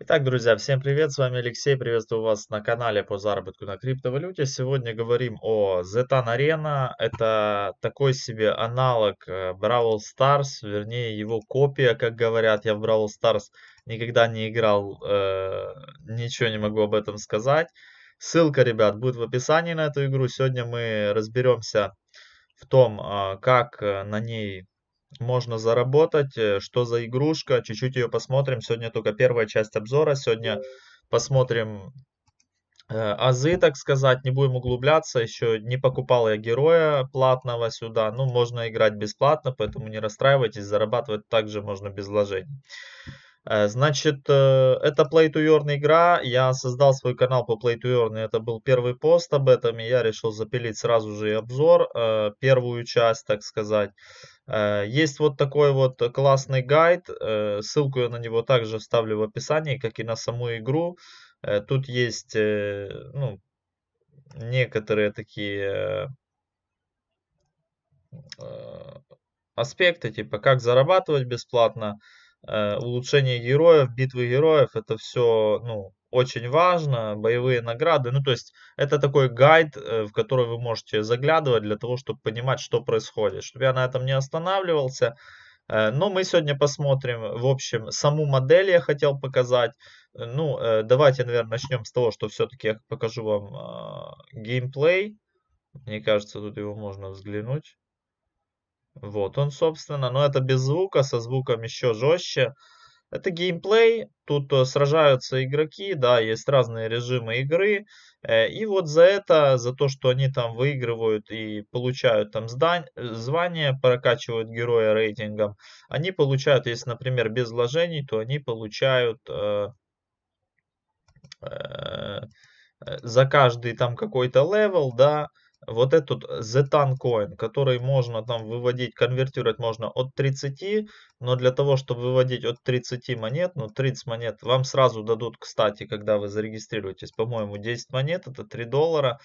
Итак, друзья, всем привет, с вами Алексей, приветствую вас на канале по заработку на криптовалюте. Сегодня говорим о Zetan Arena, это такой себе аналог э, Brawl Stars, вернее его копия, как говорят, я в Brawl Stars никогда не играл, э, ничего не могу об этом сказать. Ссылка, ребят, будет в описании на эту игру, сегодня мы разберемся в том, а, как э, на ней можно заработать. Э, что за игрушка? Чуть-чуть ее посмотрим. Сегодня только первая часть обзора. Сегодня посмотрим э, азы, так сказать. Не будем углубляться. Еще не покупал я героя платного сюда. Ну, можно играть бесплатно, поэтому не расстраивайтесь. Зарабатывать также можно без вложений. Э, значит, это Play to Earn игра. Я создал свой канал по Play to Earn. Это был первый пост об этом. И я решил запилить сразу же и обзор. Первую часть, так сказать. Э, есть вот такой вот классный гайд, э, ссылку я на него также вставлю в описании, как и на саму игру. Э, тут есть ну, некоторые такие аспекты, типа как зарабатывать бесплатно, улучшение героев, битвы героев, это все, ну, очень важно, боевые награды. Ну, то есть, это такой гайд, э, в который вы можете заглядывать для того, чтобы понимать, что происходит. Чтобы я на этом не останавливался. Э, но мы сегодня посмотрим, в общем, саму модель я хотел показать. Э, ну, давайте, наверное, начнем с того, что все-таки я покажу вам геймплей. Мне кажется, тут его можно взглянуть. Вот он, собственно. Но это без звука, со звуком еще жестче. Это геймплей, тут э, сражаются игроки, да, есть разные режимы игры. Э, и вот за это, за то, что они там выигрывают и получают там здань, звание, прокачивают героя рейтингом, они получают, если, например, без вложений, то они получают э, э, за каждый там какой-то level, да, вот этот Thetan Coin, который можно там выводить, конвертировать можно от 30, но для того, чтобы выводить от 30 монет, ну 30 монет вам сразу дадут, кстати, когда вы зарегистрируетесь, по-моему, 10 монет, это 3 доллара,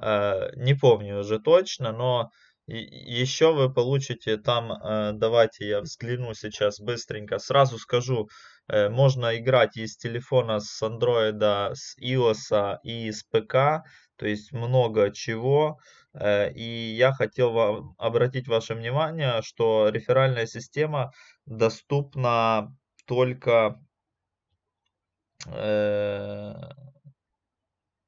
э, не помню уже точно, но еще вы получите там, э, давайте я взгляну сейчас быстренько, сразу скажу, э, можно играть из телефона с андроида, с iOS и с ПК, то есть много чего. Э, и я хотел вам обратить ваше внимание, что реферальная система доступна только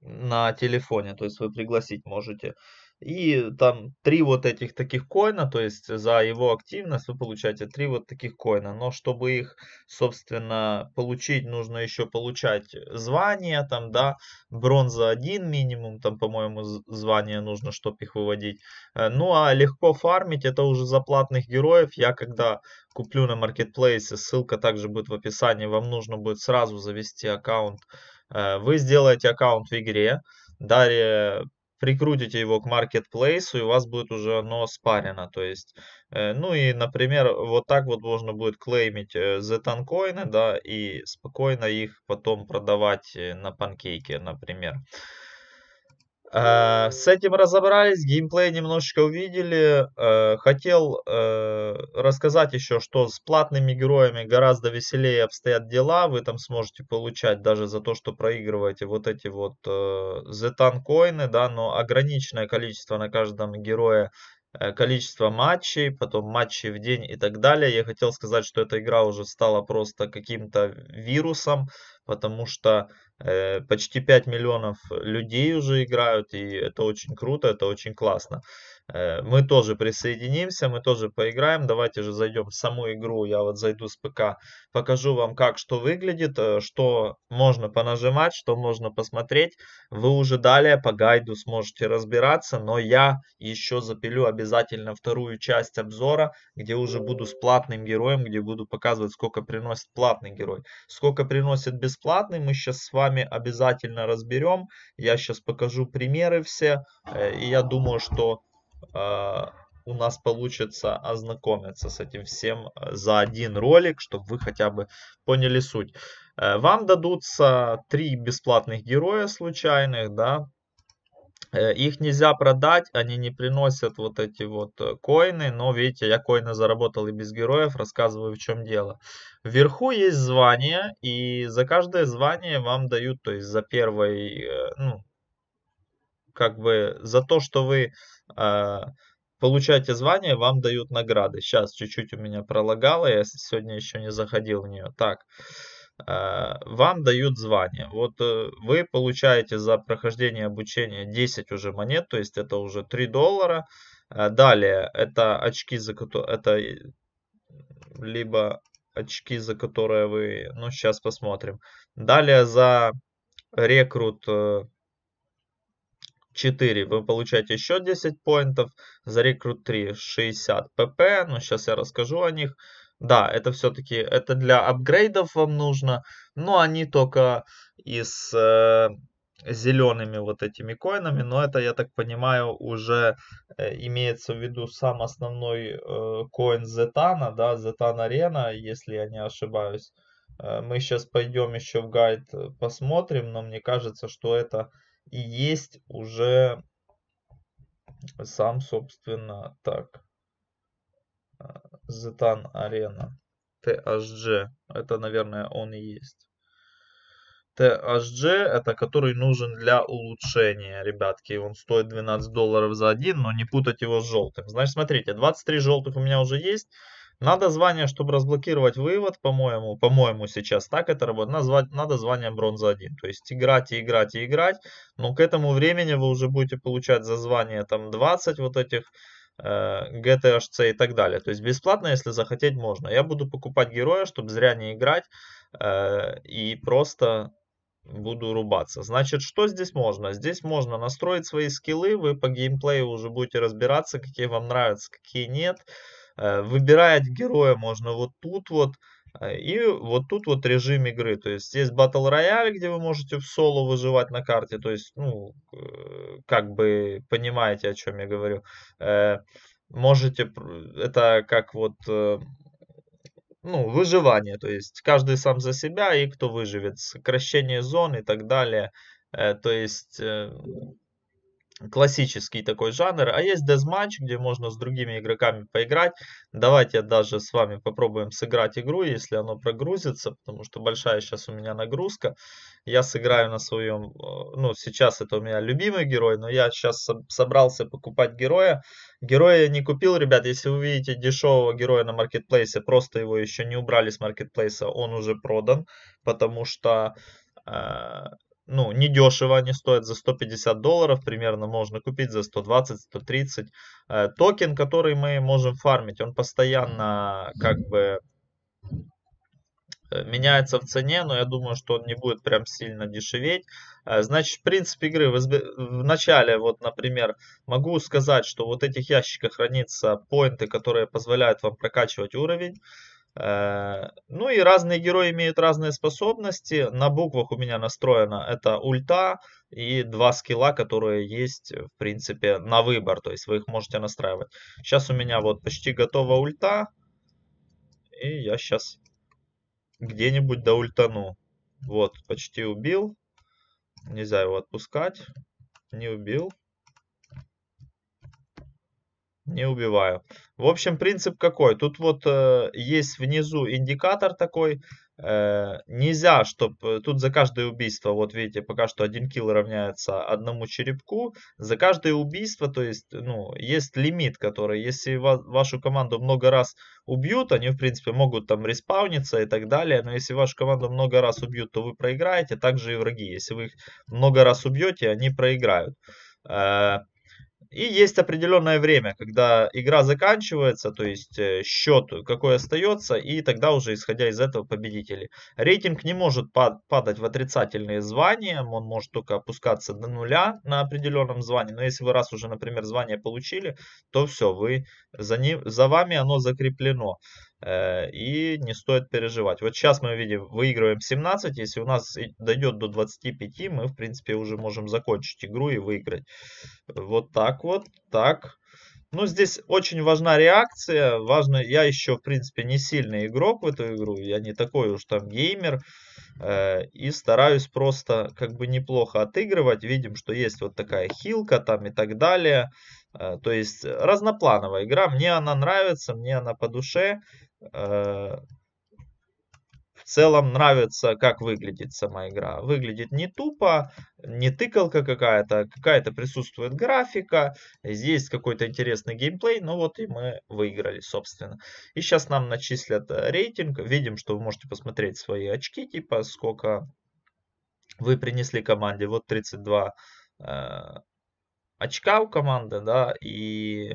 на телефоне, то есть вы пригласить можете и там три вот этих таких коина, то есть за его активность вы получаете три вот таких коина. Но чтобы их, собственно, получить, нужно еще получать звания, там, да, бронза один минимум, там, по-моему, звания нужно, чтобы их выводить. Э, ну, а легко фармить, это уже за платных героев. Я когда куплю на маркетплейсе, ссылка также будет в описании, вам нужно будет сразу завести аккаунт. Э, вы сделаете аккаунт в игре, далее прикрутите его к маркетплейсу, и у вас будет уже оно спарено. То есть, э, ну и, например, вот так вот можно будет клеймить э, Z-танкоины, да, и спокойно их потом продавать э, на панкейке, например. Э, с этим разобрались, геймплей немножечко увидели. Э, хотел э, рассказать еще, что с платными героями гораздо веселее обстоят дела. Вы там сможете получать даже за то, что проигрываете вот эти вот Zetan коины, да, но ограниченное количество на каждом герое количество матчей, потом матчей в день и так далее. Я хотел сказать, что эта игра уже стала просто каким-то вирусом, потому что почти 5 миллионов людей уже играют, и это очень круто, это очень классно. Э, мы тоже присоединимся, мы тоже поиграем. Давайте же зайдем в саму игру. Я вот зайду с ПК, покажу вам, как что выглядит, э, что можно понажимать, что можно посмотреть. Вы уже далее по гайду сможете разбираться, но я еще запилю обязательно вторую часть обзора, где уже буду с платным героем, где буду показывать, сколько приносит платный герой. Сколько приносит бесплатный, мы сейчас с вами обязательно разберем. Я сейчас покажу примеры все, э, и я думаю, что у нас получится ознакомиться с этим всем э, за один ролик, чтобы вы хотя бы поняли суть. Э, вам дадутся три бесплатных героя случайных, да. Э, их нельзя продать, они не приносят вот эти вот э, коины, но видите, я коины заработал и без героев, рассказываю в чем дело. Вверху есть звание, и за каждое звание вам дают, то есть за первый, э, ну, как бы за то, что вы э, получаете звание, вам дают награды. Сейчас чуть-чуть у меня пролагало, я сегодня еще не заходил в нее. Так, Э, вам дают звание. Вот э, вы получаете за прохождение обучения 10 уже монет, то есть это уже 3 доллара. Э, далее это очки, за которые это либо очки, за которые вы, ну сейчас посмотрим. Далее за рекрут 4 вы получаете еще 10 поинтов, за рекрут 3 60 pp, ну сейчас я расскажу о них. Да, это все-таки это для апгрейдов вам нужно, но они только из э, зелеными вот этими коинами, но это, я так понимаю, уже э, имеется в виду сам основной э, коин Zetana, да, Zetan Arena, если я не ошибаюсь. Э, мы сейчас пойдем еще в гайд э, посмотрим, но мне кажется, что это и есть уже сам, собственно, так. Zetan Arena. THG. Это, наверное, он и есть. THG это который нужен для улучшения, ребятки. Он стоит 12 долларов за один, но не путать его с желтым. Значит, смотрите, 23 желтых у меня уже есть. Надо звание, чтобы разблокировать вывод, по-моему, по-моему сейчас так это работает. Назвать, надо звание бронза 1. То есть играть и играть и играть. Но к этому времени вы уже будете получать за звание там 20 вот этих GTHC э, и так далее. То есть бесплатно, если захотеть, можно. Я буду покупать героя, чтобы зря не играть э, и просто буду рубаться. Значит, что здесь можно? Здесь можно настроить свои скиллы, вы по геймплею уже будете разбираться, какие вам нравятся, какие нет. Э, выбирать героя можно вот тут вот. И вот тут вот режим игры. То есть есть Battle Royale, где вы можете в соло выживать на карте. То есть, ну, как бы понимаете, о чем я говорю. Э, можете, это как вот, э, ну, выживание. То есть каждый сам за себя и кто выживет. Сокращение зон и так далее. Э, то есть классический такой жанр, а есть дезматч, где можно с другими игроками поиграть. Давайте даже с вами попробуем сыграть игру, если оно прогрузится, потому что большая сейчас у меня нагрузка. Я сыграю на своем, э, ну сейчас это у меня любимый герой, но я сейчас собрался покупать героя. Героя я не купил, ребят, если вы видите дешевого героя на маркетплейсе, просто его еще не убрали с маркетплейса, он уже продан, потому что э, ну, не дешево они стоят, за 150 долларов примерно можно купить за 120-130. Э, токен, который мы можем фармить, он постоянно как бы э, меняется в цене, но я думаю, что он не будет прям сильно дешеветь. Э, значит, принцип игры в, в начале, вот, например, могу сказать, что вот этих ящиках хранятся поинты, которые позволяют вам прокачивать уровень. Э, ну и разные герои имеют разные способности. На буквах у меня настроено это ульта и два скилла, которые есть, в принципе, на выбор. То есть вы их можете настраивать. Сейчас у меня вот почти готова ульта. И я сейчас где-нибудь до ультану. Вот, почти убил. Нельзя его отпускать. Не убил не убиваю. В общем, принцип какой? Тут вот э, есть внизу индикатор такой. Э, нельзя, чтобы... Э, тут за каждое убийство, вот видите, пока что один килл равняется одному черепку. За каждое убийство, то есть, ну, есть лимит, который, если ва вашу команду много раз убьют, они, в принципе, могут там респауниться и так далее. Но если вашу команду много раз убьют, то вы проиграете. Также и враги. Если вы их много раз убьете, они проиграют. Э, и есть определенное время, когда игра заканчивается, то есть э, счет какой остается, и тогда уже исходя из этого победители. Рейтинг не может падать в отрицательные звания, он может только опускаться до нуля на определенном звании. Но если вы раз уже, например, звание получили, то все, вы за, ним, за вами оно закреплено. Э, и не стоит переживать. Вот сейчас мы видим, выигрываем 17. Если у нас дойдет до 25, мы, в принципе, уже можем закончить игру и выиграть. Вот так вот, так. Ну, здесь очень важна реакция. Важно, я еще, в принципе, не сильный игрок в эту игру. Я не такой уж там геймер. Э, и стараюсь просто как бы неплохо отыгрывать. Видим, что есть вот такая хилка там и так далее. Э, то есть разноплановая игра. Мне она нравится, мне она по душе. Э, в целом нравится, как выглядит сама игра. Выглядит не тупо, не тыкалка какая-то, какая-то присутствует графика, здесь какой-то интересный геймплей, ну вот и мы выиграли, собственно. И сейчас нам начислят э, рейтинг, видим, что вы можете посмотреть свои очки, типа сколько вы принесли команде, вот 32 э, очка у команды, да, и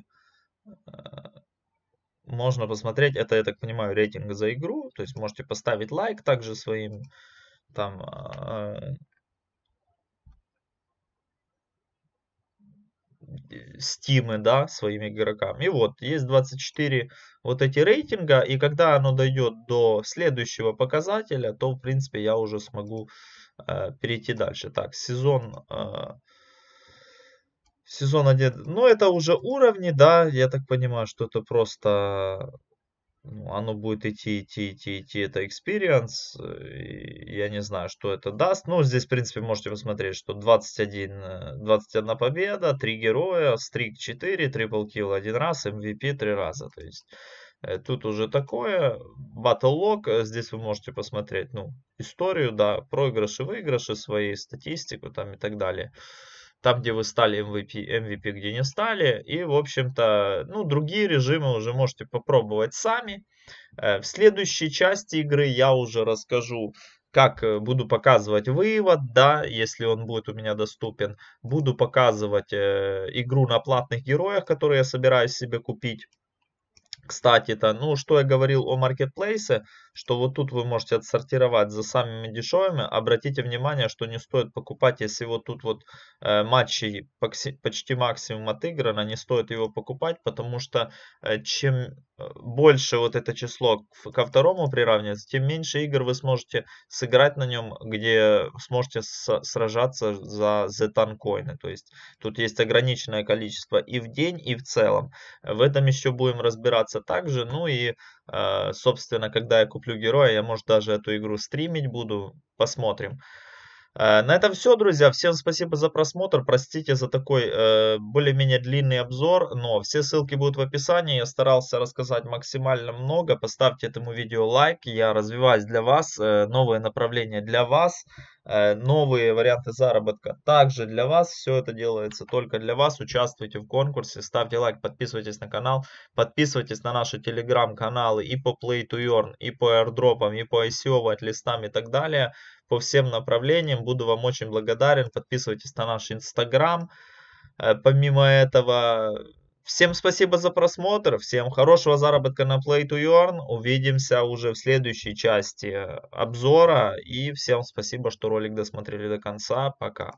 э, можно посмотреть, это, я так понимаю, рейтинг за игру, то есть можете поставить лайк также своим там э, стимы, да, своим игрокам. И вот, есть 24 вот эти рейтинга, и когда оно дойдет до следующего показателя, то, в принципе, я уже смогу э, перейти дальше. Так, сезон... Э, сезон 1, ну это уже уровни, да, я так понимаю, что это просто, ну, оно будет идти, идти, идти, идти, это experience, я не знаю, что это даст, ну, здесь, в принципе, можете посмотреть, что 21, 21 победа, 3 героя, стрик 4, трипл килл один раз, MVP 3 раза, то есть... Э, тут уже такое, Battle Log, э, здесь вы можете посмотреть, ну, историю, да, проигрыши, выигрыши свои, статистику там и так далее там, где вы стали MVP, MVP, где не стали. И, в общем-то, ну, другие режимы уже можете попробовать сами. Э, в следующей части игры я уже расскажу, как э, буду показывать вывод, да, если он будет у меня доступен. Буду показывать э, игру на платных героях, которые я собираюсь себе купить. Кстати-то, ну, что я говорил о маркетплейсе, что вот тут вы можете отсортировать за самыми дешевыми. Обратите внимание, что не стоит покупать, если вот тут вот э, матчей почти максимум отыграно, не стоит его покупать, потому что э, чем э, больше вот это число ко второму приравнивается, тем меньше игр вы сможете сыграть на нем, где сможете сражаться за Z-танкоины. То есть тут есть ограниченное количество и в день, и в целом. В этом еще будем разбираться также. Ну и собственно, когда я куплю героя, я, может, даже эту игру стримить буду. Посмотрим. Э, на этом все, друзья. Всем спасибо за просмотр. Простите за такой э, более-менее длинный обзор, но все ссылки будут в описании. Я старался рассказать максимально много. Поставьте этому видео лайк. Я развиваюсь для вас. новые направления для вас. новые варианты заработка также для вас. Все это делается только для вас. Участвуйте в конкурсе. Ставьте лайк, подписывайтесь на канал. Подписывайтесь на наши телеграм-каналы и по Play to Earn, и по airdropам, и по ICO, листам и так далее по всем направлениям. Буду вам очень благодарен. Подписывайтесь на наш инстаграм. Э, помимо этого, всем спасибо за просмотр. Всем хорошего заработка на Play to Earn. Увидимся уже в следующей части обзора. И всем спасибо, что ролик досмотрели до конца. Пока.